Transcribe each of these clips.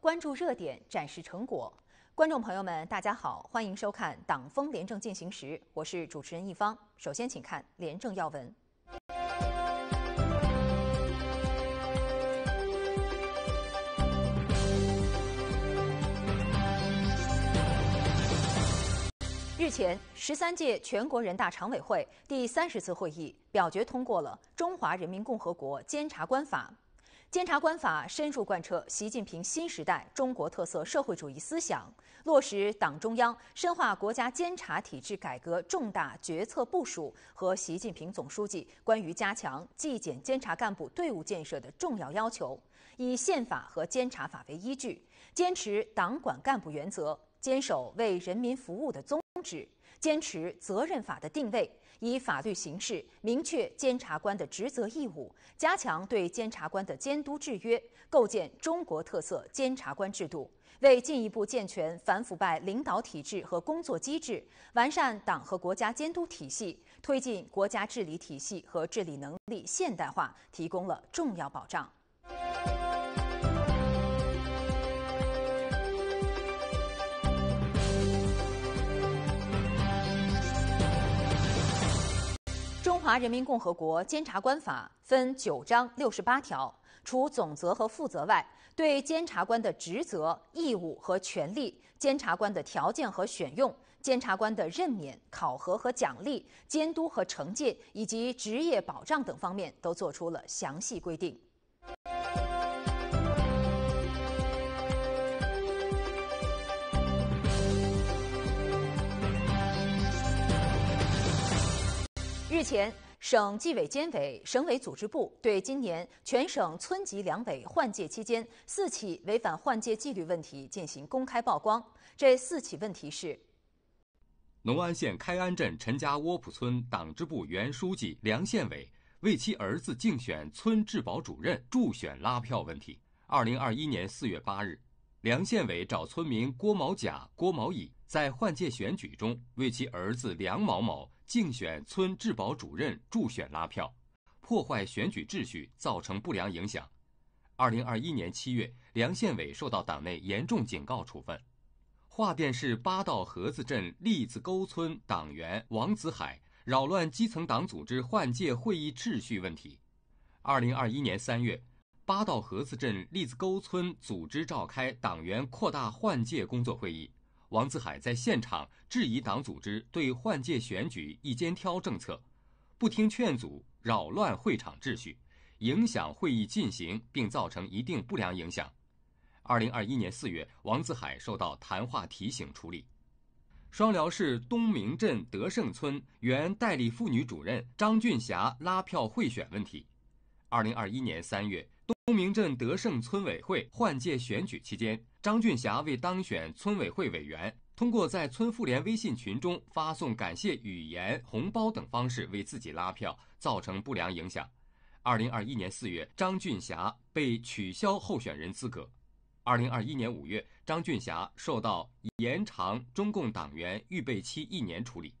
关注热点，展示成果。观众朋友们，大家好，欢迎收看《党风廉政进行时》，我是主持人一方。首先，请看廉政要闻。日前，十三届全国人大常委会第三十次会议表决通过了《中华人民共和国监察官法》。监察官法深入贯彻习近平新时代中国特色社会主义思想，落实党中央深化国家监察体制改革重大决策部署和习近平总书记关于加强纪检监察干部队伍建设的重要要求，以宪法和监察法为依据，坚持党管干部原则，坚守为人民服务的宗旨，坚持责任法的定位。以法律形式明确监察官的职责义务，加强对监察官的监督制约，构建中国特色监察官制度，为进一步健全反腐败领导体制和工作机制，完善党和国家监督体系，推进国家治理体系和治理能力现代化提供了重要保障。中华人民共和国监察官法分九章六十八条，除总则和负责外，对监察官的职责、义务和权利、监察官的条件和选用、监察官的任免、考核和奖励、监督和惩戒以及职业保障等方面，都做出了详细规定。日前，省纪委监委、省委组织部对今年全省村级两委换届期间四起违反换届纪律问题进行公开曝光。这四起问题是：农安县开安镇陈家窝铺村党支部原书记梁宪伟为其儿子竞选村治保主任助选拉票问题。二零二一年四月八日，梁宪伟找村民郭某甲、郭某乙在换届选举中为其儿子梁某某。竞选村治保主任助选拉票，破坏选举秩序，造成不良影响。二零二一年七月，梁县伟受到党内严重警告处分。桦甸市八道河子镇栗子沟村党员王子海扰乱基层党组织换届会议秩序问题。二零二一年三月，八道河子镇栗子沟村组织召开党员扩大换届工作会议。王子海在现场质疑党组织对换届选举一肩挑政策，不听劝阻，扰乱会场秩序，影响会议进行，并造成一定不良影响。二零二一年四月，王子海受到谈话提醒处理。双辽市东明镇德胜村原代理妇女主任张俊霞拉票贿选问题。二零二一年三月。东明镇德胜村委会换届选举期间，张俊霞为当选村委会委员，通过在村妇联微信群中发送感谢语言、红包等方式为自己拉票，造成不良影响。二零二一年四月，张俊霞被取消候选人资格。二零二一年五月，张俊霞受到延长中共党员预备期一年处理。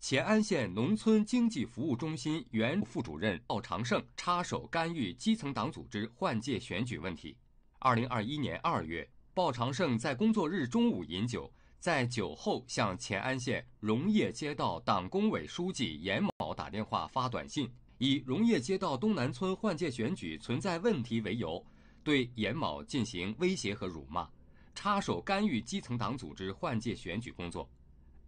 乾安县农村经济服务中心原副主任鲍长胜插手干预基层党组织换届选举问题。二零二一年二月，鲍长胜在工作日中午饮酒，在酒后向乾安县荣业街道党工委书记严某打电话发短信，以荣业街道东南村换届选举存在问题为由，对严某进行威胁和辱骂，插手干预基层党组织换届选举工作。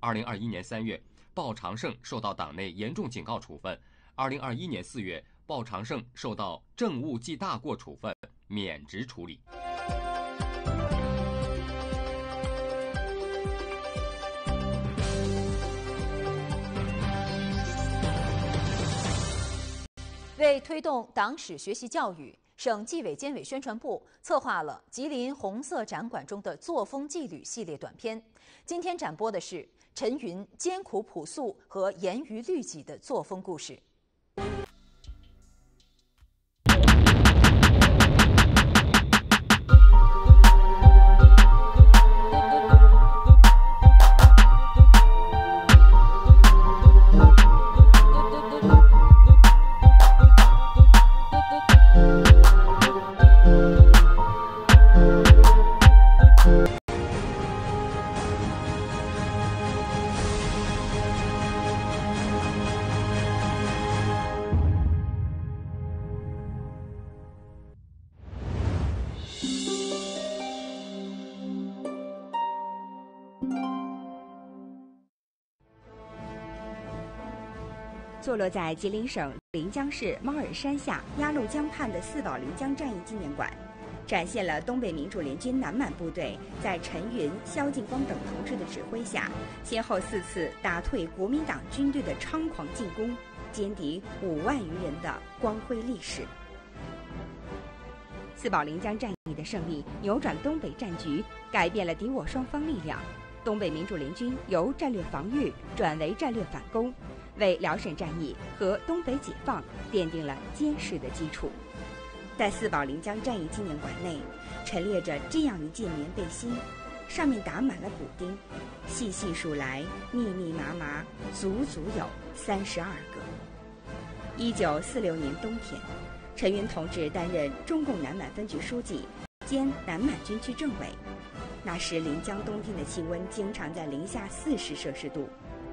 二零二一年三月。鲍长胜受到党内严重警告处分。二零二一年四月，鲍长胜受到政务记大过处分，免职处理。为推动党史学习教育，省纪委监委宣传部策划了《吉林红色展馆中的作风纪律》系列短片。今天展播的是。陈云艰苦朴素和严于律己的作风故事。坐落在吉林省临江市猫耳山下鸭绿江畔的四宝临江战役纪念馆，展现了东北民主联军南满部队在陈云、萧劲光等同志的指挥下，先后四次打退国民党军队的猖狂进攻，歼敌五万余人的光辉历史。四宝临江战役的胜利，扭转东北战局，改变了敌我双方力量，东北民主联军由战略防御转为战略反攻。为辽沈战役和东北解放奠定了坚实的基础。在四宝临江战役纪念馆内，陈列着这样一件棉背心，上面打满了补丁，细细数来，密密麻麻，足足有三十二个。一九四六年冬天，陈云同志担任中共南满分局书记兼南满军区政委。那时临江冬天的气温经常在零下四十摄氏度。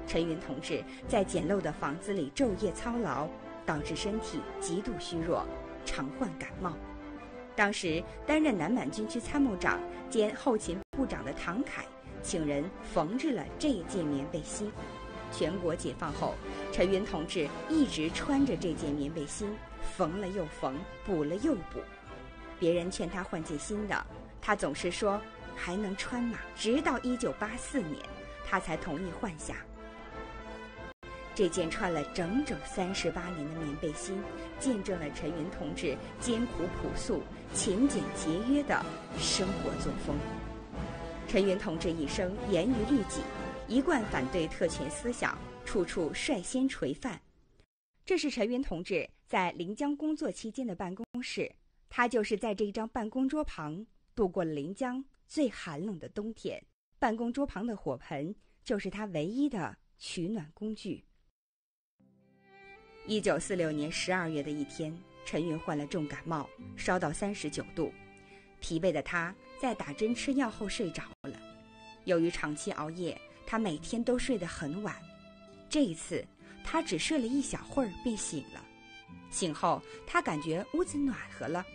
陈云同志在简陋的房子里昼夜操劳，导致身体极度虚弱，常患感冒。当时担任南满军区参谋长兼后勤部长的唐凯，请人缝制了这件棉背心。全国解放后，陈云同志一直穿着这件棉背心，缝了又缝，补了又补。别人劝他换件新的，他总是说还能穿吗？直到一九八四年，他才同意换下。这件穿了整整三十八年的棉背心，见证了陈云同志艰苦朴素、勤俭节约的生活作风。陈云同志一生严于律己，一贯反对特权思想，处处率先垂范。这是陈云同志在临江工作期间的办公室，他就是在这一张办公桌旁度过了临江最寒冷的冬天。办公桌旁的火盆就是他唯一的取暖工具。一九四六年十二月的一天，陈云患了重感冒，烧到三十九度，疲惫的他在打针吃药后睡着了。由于长期熬夜，他每天都睡得很晚。这一次，他只睡了一小会儿便醒了。醒后，他感觉屋子暖和了，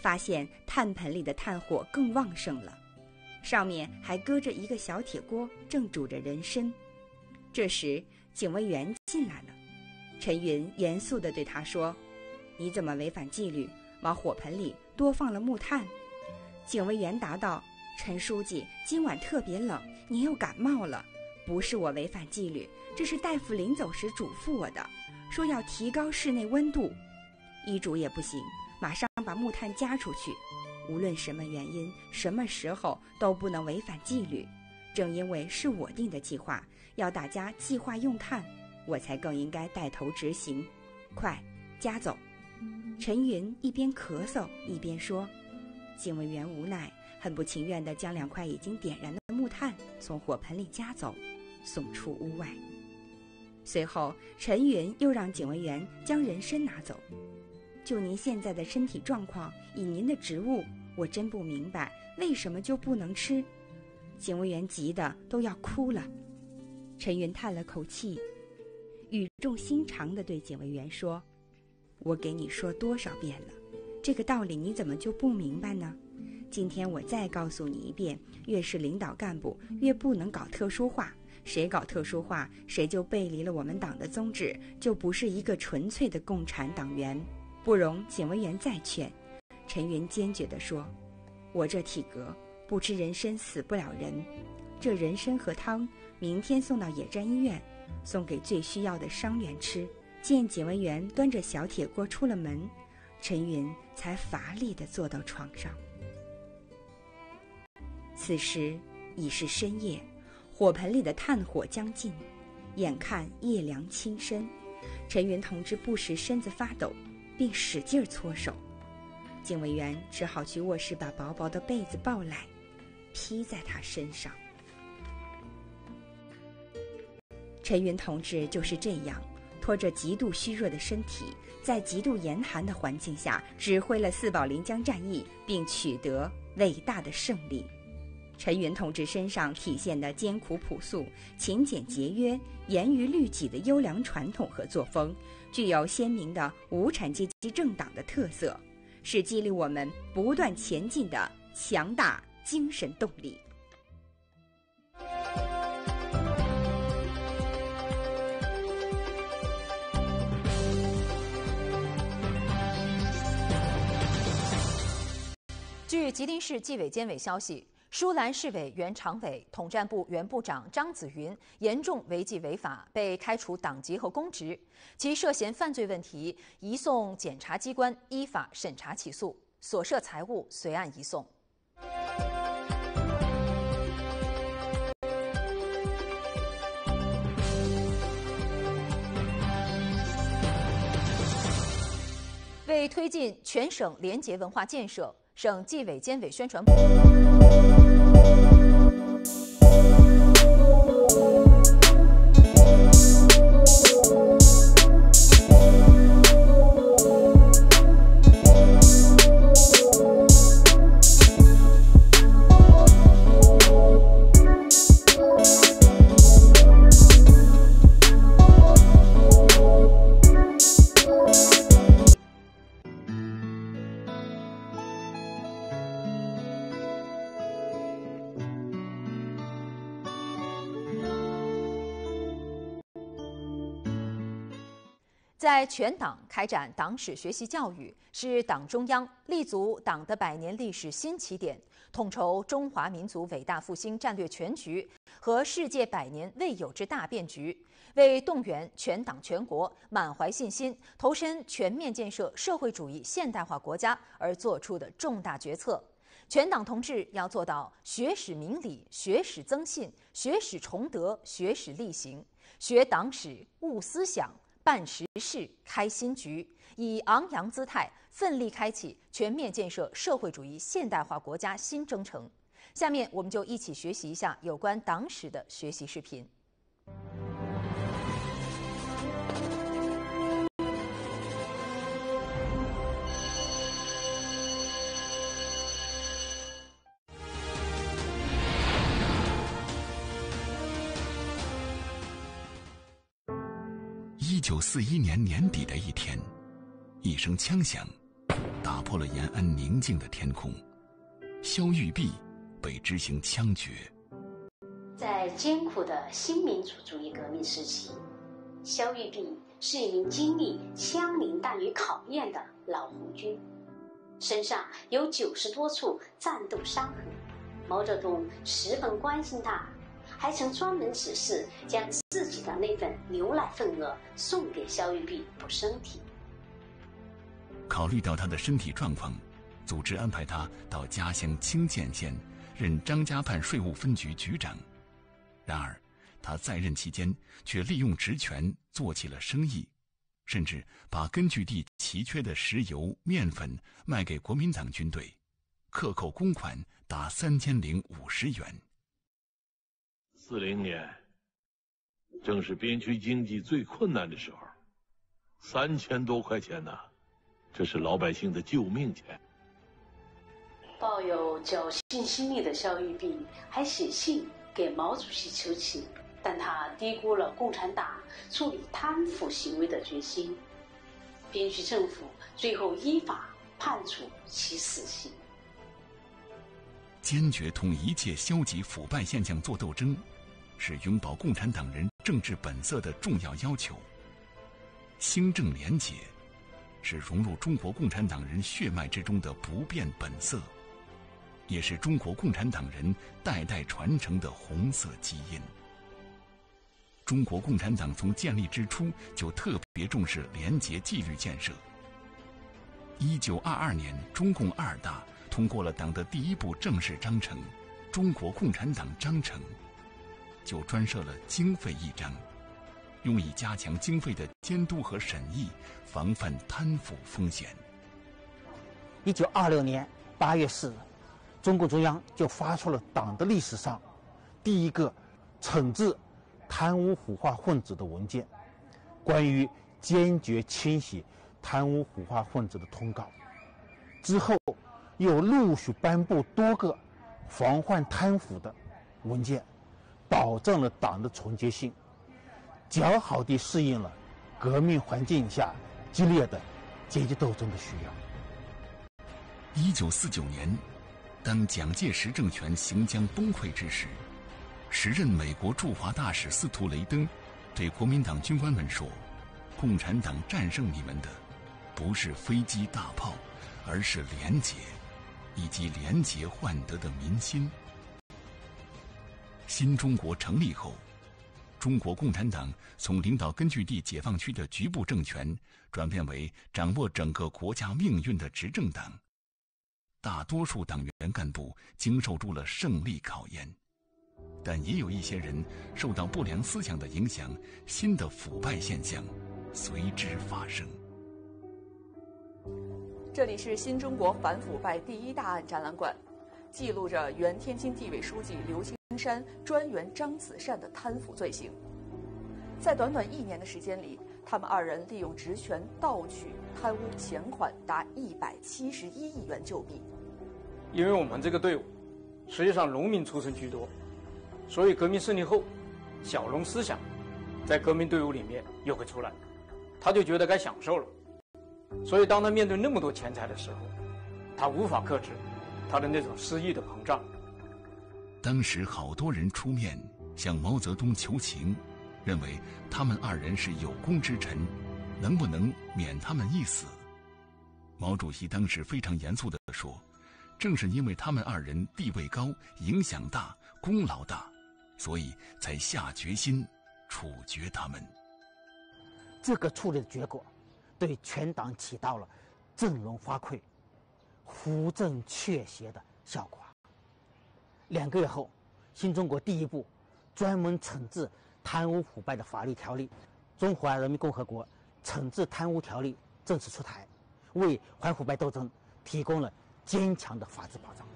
发现炭盆里的炭火更旺盛了，上面还搁着一个小铁锅，正煮着人参。这时，警卫员进来了。陈云严肃地对他说：“你怎么违反纪律，往火盆里多放了木炭？”警卫员答道：“陈书记，今晚特别冷，您又感冒了，不是我违反纪律，这是大夫临走时嘱咐我的，说要提高室内温度。医嘱也不行，马上把木炭加出去。无论什么原因，什么时候都不能违反纪律。正因为是我定的计划，要大家计划用炭。”我才更应该带头执行，快，加走！陈云一边咳嗽一边说。警卫员无奈，很不情愿地将两块已经点燃的木炭从火盆里夹走，送出屋外。随后，陈云又让警卫员将人参拿走。就您现在的身体状况，以您的职务，我真不明白为什么就不能吃。警卫员急得都要哭了。陈云叹了口气。语重心长地对警卫员说：“我给你说多少遍了，这个道理你怎么就不明白呢？今天我再告诉你一遍，越是领导干部，越不能搞特殊化。谁搞特殊化，谁就背离了我们党的宗旨，就不是一个纯粹的共产党员。不容警卫员再劝。”陈云坚决地说：“我这体格，不吃人参死不了人。这人参和汤，明天送到野战医院。”送给最需要的伤员吃。见警卫员端着小铁锅出了门，陈云才乏力地坐到床上。此时已是深夜，火盆里的炭火将尽，眼看夜凉侵身，陈云同志不时身子发抖，并使劲搓手。警卫员只好去卧室把薄薄的被子抱来，披在他身上。陈云同志就是这样，拖着极度虚弱的身体，在极度严寒的环境下，指挥了四宝临江战役，并取得伟大的胜利。陈云同志身上体现的艰苦朴素、勤俭节约、严于律己的优良传统和作风，具有鲜明的无产阶级政党的特色，是激励我们不断前进的强大精神动力。据吉林市纪委监委消息，舒兰市委原常委、统战部原部长张子云严重违纪违法，被开除党籍和公职，其涉嫌犯罪问题移送检察机关依法审查起诉，所涉财物随案移送。为推进全省廉洁文化建设，省纪委监委宣传部。在全党开展党史学习教育，是党中央立足党的百年历史新起点，统筹中华民族伟大复兴战略全局和世界百年未有之大变局，为动员全党全国满怀信心投身全面建设社会主义现代化国家而做出的重大决策。全党同志要做到学史明理、学史增信、学史崇德、学史力行，学党史悟思想。办实事、开新局，以昂扬姿态奋力开启全面建设社会主义现代化国家新征程。下面，我们就一起学习一下有关党史的学习视频。九四一年年底的一天，一声枪响，打破了延安宁静的天空。肖玉璧被执行枪决。在艰苦的新民主主义革命时期，肖玉璧是一名经历枪林弹雨考验的老红军，身上有九十多处战斗伤痕。毛泽东十分关心他。还曾专门指示将自己的那份牛奶份额送给肖玉璧补身体。考虑到他的身体状况，组织安排他到家乡清涧县任张家畔税务分局局长。然而，他在任期间却利用职权做起了生意，甚至把根据地奇缺的石油、面粉卖给国民党军队，克扣公款达三千零五十元。四零年，正是边区经济最困难的时候，三千多块钱呢，这是老百姓的救命钱。抱有侥幸心理的肖玉璧还写信给毛主席求情，但他低估了共产党处理贪腐行为的决心。边区政府最后依法判处其死刑。坚决同一切消极腐败现象作斗争。是永葆共产党人政治本色的重要要求。兴政廉洁，是融入中国共产党人血脉之中的不变本色，也是中国共产党人代代传承的红色基因。中国共产党从建立之初就特别重视廉洁纪律建设。一九二二年，中共二大通过了党的第一部正式章程《中国共产党章程》。就专设了经费一章，用以加强经费的监督和审议，防范贪腐风险。一九二六年八月四日，中共中央就发出了党的历史上第一个惩治贪污腐化分子的文件，关于坚决清洗贪污腐化分子的通告。之后，又陆续颁布多个防范贪腐的文件。保证了党的纯洁性，较好地适应了革命环境下激烈的阶级斗争的需要。一九四九年，当蒋介石政权行将崩溃之时，时任美国驻华大使司徒雷登对国民党军官们说：“共产党战胜你们的，不是飞机大炮，而是廉洁。以及廉洁换得的民心。新中国成立后，中国共产党从领导根据地解放区的局部政权，转变为掌握整个国家命运的执政党。大多数党员干部经受住了胜利考验，但也有一些人受到不良思想的影响，新的腐败现象随之发生。这里是新中国反腐败第一大案展览馆，记录着原天津地委书记刘青山、专员张子善的贪腐罪行。在短短一年的时间里，他们二人利用职权盗取、贪污钱款达一百七十一亿元旧币。因为我们这个队伍，实际上农民出身居多，所以革命胜利后，小农思想在革命队伍里面又会出来，他就觉得该享受了。所以当他面对那么多钱财的时候，他无法克制他的那种私欲的膨胀。当时好多人出面向毛泽东求情，认为他们二人是有功之臣，能不能免他们一死？毛主席当时非常严肃地说：“正是因为他们二人地位高、影响大、功劳大，所以才下决心处决他们。”这个处理的结果，对全党起到了振聋发聩、扶正祛邪的效果。两个月后，新中国第一部专门惩治贪污腐败的法律条例《中华人民共和国惩治贪污条例》正式出台，为反腐败斗争提供了坚强的法治保障。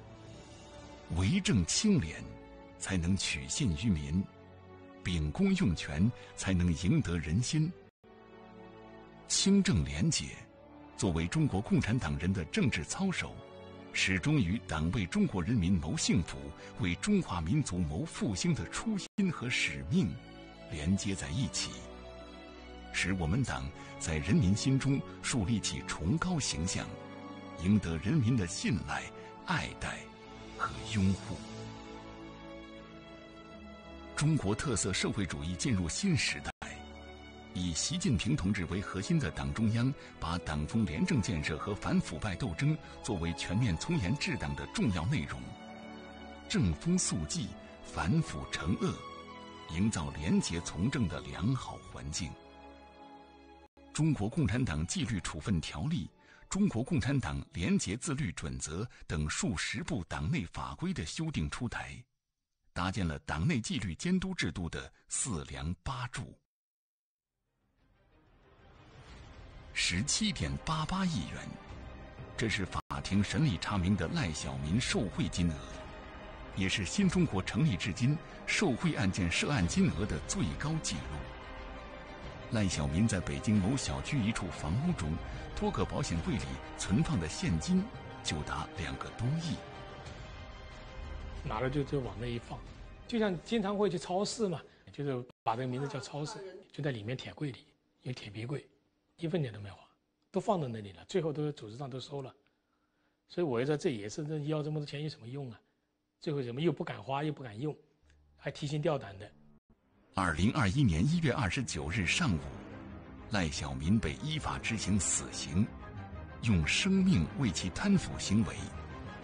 为政清廉，才能取信于民；秉公用权，才能赢得人心。清正廉洁，作为中国共产党人的政治操守。始终与党为中国人民谋幸福、为中华民族谋复兴的初心和使命连接在一起，使我们党在人民心中树立起崇高形象，赢得人民的信赖、爱戴和拥护。中国特色社会主义进入新时代。以习近平同志为核心的党中央，把党风廉政建设和反腐败斗争作为全面从严治党的重要内容，正风肃纪，反腐惩恶，营造廉洁从政的良好环境。中国共产党纪律处分条例、中国共产党廉洁自律准则等数十部党内法规的修订出台，搭建了党内纪律监督制度的四梁八柱。十七点八八亿元，这是法庭审理查明的赖小民受贿金额，也是新中国成立至今受贿案件涉案金额的最高纪录。赖小民在北京某小区一处房屋中，多个保险柜里存放的现金就达两个多亿。拿了就就往那一放，就像经常会去超市嘛，就是把这个名字叫超市，就在里面铁柜里，有铁皮柜。一分钱都没花，都放在那里了，最后都是组织上都收了，所以我觉得这也是这要这么多钱有什么用啊？最后怎么又不敢花又不敢用，还提心吊胆的。二零二一年一月二十九日上午，赖小民被依法执行死刑，用生命为其贪腐行为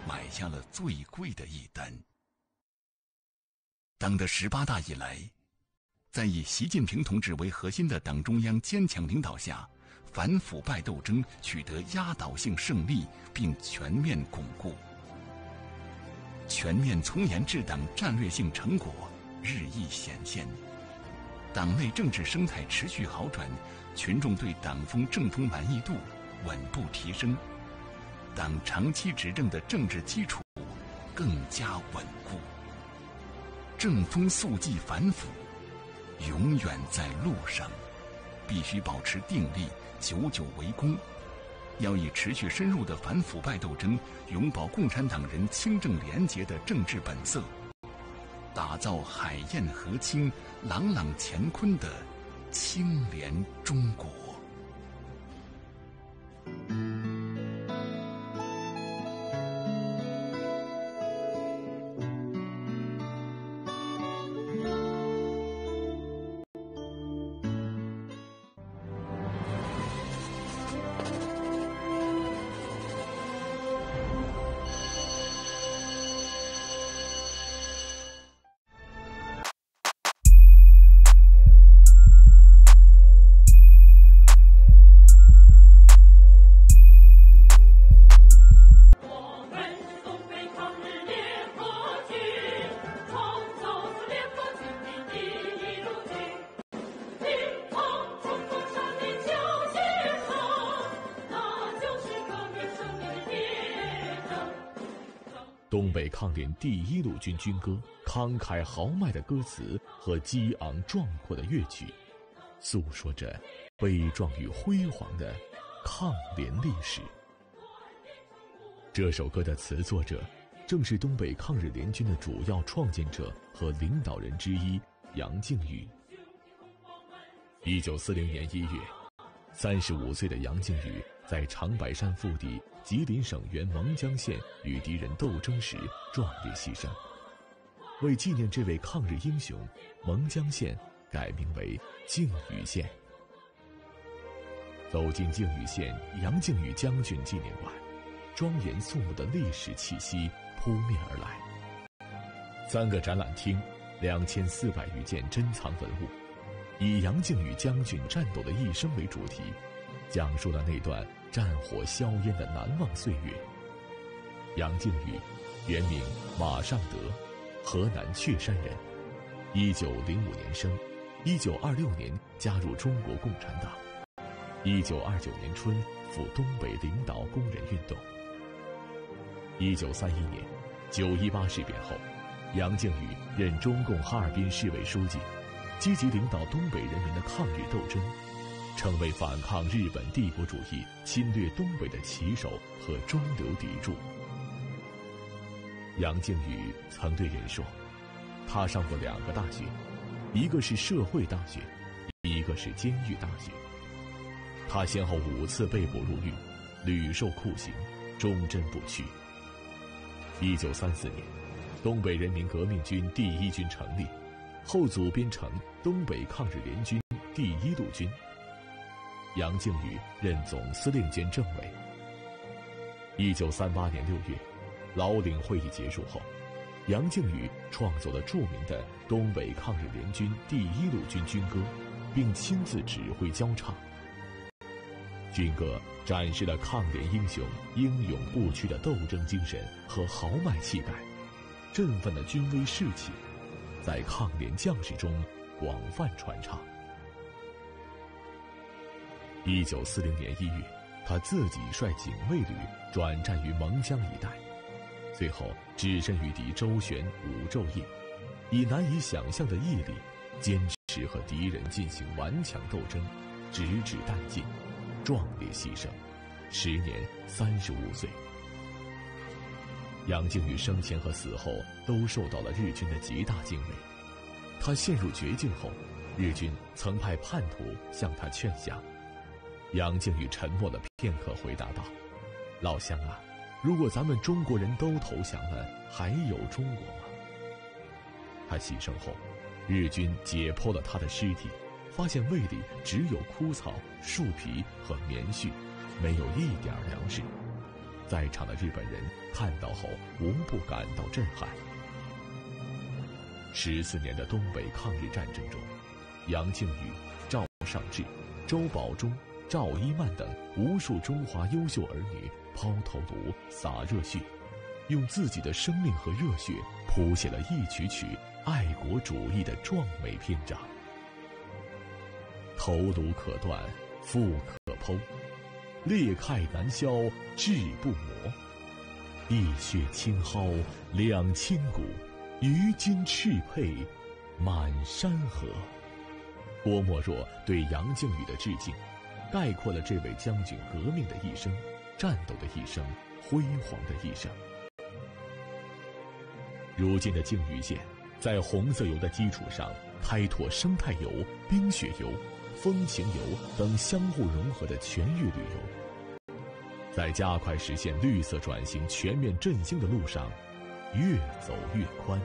买下了最贵的一单。党的十八大以来，在以习近平同志为核心的党中央坚强领导下。反腐败斗争取得压倒性胜利，并全面巩固，全面从严治党战略性成果日益显现，党内政治生态持续好转，群众对党风政风满意度稳步提升，党长期执政的政治基础更加稳固，正风肃纪反腐永远在路上，必须保持定力。久久为功，要以持续深入的反腐败斗争，永葆共产党人清正廉洁的政治本色，打造海晏河清、朗朗乾坤的清廉中国。抗联第一路军军歌，慷慨豪迈的歌词和激昂壮阔的乐曲，诉说着悲壮与辉煌的抗联历史。这首歌的词作者，正是东北抗日联军的主要创建者和领导人之一杨靖宇。一九四零年一月，三十五岁的杨靖宇在长白山腹地。吉林省原蒙江县与敌人斗争时壮烈牺牲，为纪念这位抗日英雄，蒙江县改名为靖宇县。走进靖宇县杨靖宇将军纪念馆，庄严肃穆的历史气息扑面而来。三个展览厅，两千四百余件珍藏文物，以杨靖宇将军战斗的一生为主题，讲述了那段。战火硝烟的难忘岁月。杨靖宇，原名马尚德，河南确山人，一九零五年生，一九二六年加入中国共产党，一九二九年春赴东北领导工人运动。一九三一年，九一八事变后，杨靖宇任中共哈尔滨市委书记，积极领导东北人民的抗日斗争。成为反抗日本帝国主义侵略东北的旗手和中流砥柱。杨靖宇曾对人说：“他上过两个大学，一个是社会大学，一个是监狱大学。他先后五次被捕入狱，屡受酷刑，忠贞不屈。”一九三四年，东北人民革命军第一军成立，后组编成东北抗日联军第一路军。杨靖宇任总司令兼政委。一九三八年六月，老岭会议结束后，杨靖宇创作了著名的东北抗日联军第一路军军歌，并亲自指挥交唱。军歌展示了抗联英雄英勇不屈的斗争精神和豪迈气概，振奋了军威士气，在抗联将士中广泛传唱。一九四零年一月，他自己率警卫旅转战于蒙江一带，最后置身于敌周旋五昼夜，以难以想象的毅力，坚持和敌人进行顽强斗争，直至殆尽，壮烈牺牲，时年三十五岁。杨靖宇生前和死后都受到了日军的极大敬畏，他陷入绝境后，日军曾派叛徒向他劝降。杨靖宇沉默了片刻，回答道：“老乡啊，如果咱们中国人都投降了，还有中国吗？”他牺牲后，日军解剖了他的尸体，发现胃里只有枯草、树皮和棉絮，没有一点粮食。在场的日本人看到后，无不感到震撼。十四年的东北抗日战争中，杨靖宇、赵尚志、周保中。赵一曼等无数中华优秀儿女抛头颅、洒热血，用自己的生命和热血谱写了一曲曲爱国主义的壮美篇章。头颅可断，腹可剖，裂开难消，志不磨。一血青蒿两千骨，于今赤配满山河。郭沫若对杨靖宇的致敬。概括了这位将军革命的一生，战斗的一生，辉煌的一生。如今的靖宇县，在红色油的基础上，开拓生态油、冰雪油、风情油等相互融合的全域旅游，在加快实现绿色转型、全面振兴的路上，越走越宽。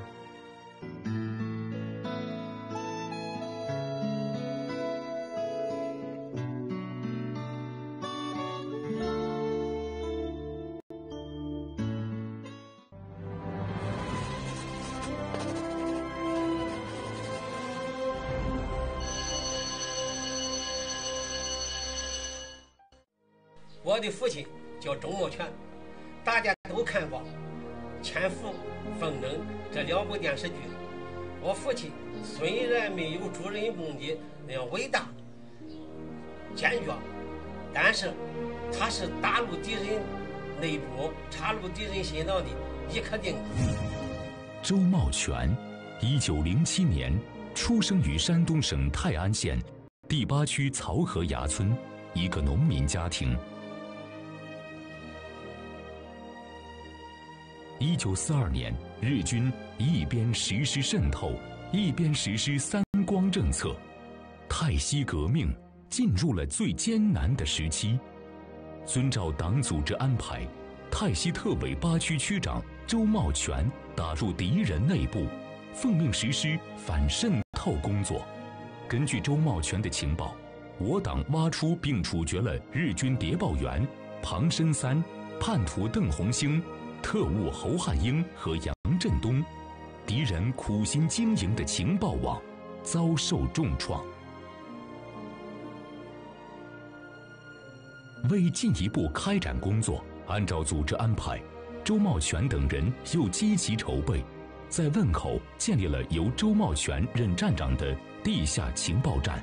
父亲叫周茂全，大家都看过《潜伏》《风筝》这两部电视剧。我父亲虽然没有主人公的那样伟大、坚决，但是他是打入敌人内部、插入敌人心脏的一颗钉子。周茂全，一九零七年出生于山东省泰安县第八区曹河崖村一个农民家庭。一九四二年，日军一边实施渗透，一边实施“三光”政策，泰西革命进入了最艰难的时期。遵照党组织安排，泰西特委八区区长周茂全打入敌人内部，奉命实施反渗透工作。根据周茂全的情报，我党挖出并处决了日军谍报员庞申三、叛徒邓红星。特务侯汉英和杨振东，敌人苦心经营的情报网遭受重创。为进一步开展工作，按照组织安排，周茂全等人又积极筹备，在汶口建立了由周茂全任站长的地下情报站。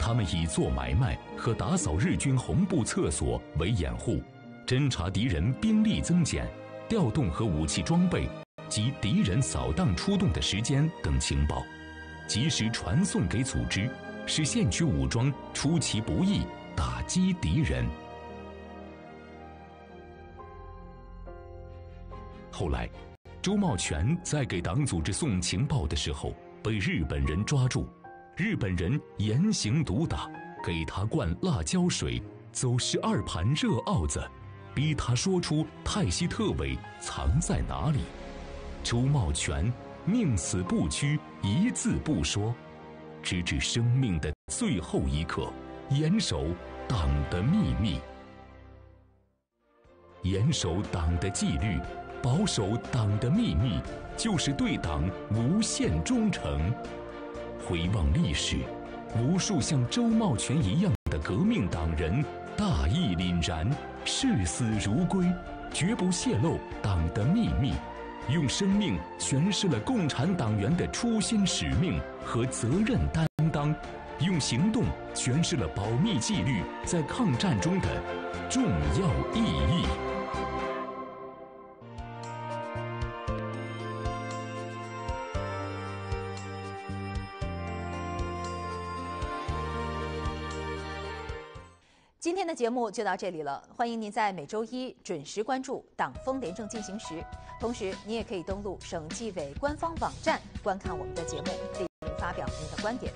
他们以做买卖和打扫日军红布厕所为掩护，侦察敌人兵力增减。调动和武器装备及敌人扫荡出动的时间等情报，及时传送给组织，使县区武装出其不意打击敌人。后来，周茂全在给党组织送情报的时候被日本人抓住，日本人严刑毒打，给他灌辣椒水，走十二盘热鏊子。逼他说出泰西特委藏在哪里，周茂全宁死不屈，一字不说，直至生命的最后一刻，严守党的秘密，严守党的纪律，保守党的秘密，就是对党无限忠诚。回望历史，无数像周茂全一样的革命党人，大义凛然。视死如归，绝不泄露党的秘密，用生命诠释了共产党员的初心使命和责任担当，用行动诠释了保密纪律在抗战中的重要意义。节目就到这里了，欢迎您在每周一准时关注《党风廉政进行时》，同时您也可以登录省纪委官方网站观看我们的节目，并发表您的观点。